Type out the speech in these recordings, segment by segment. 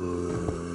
Uh...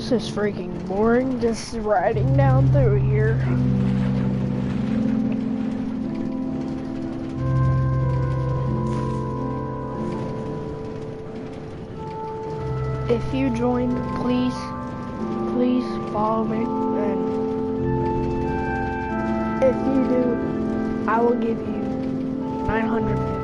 this is freaking boring, just riding down through here. If you join, please, please follow me, and if you do, I will give you 900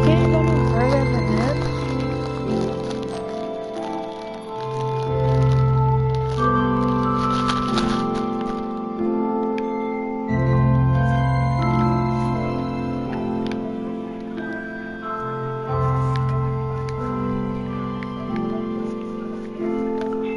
okay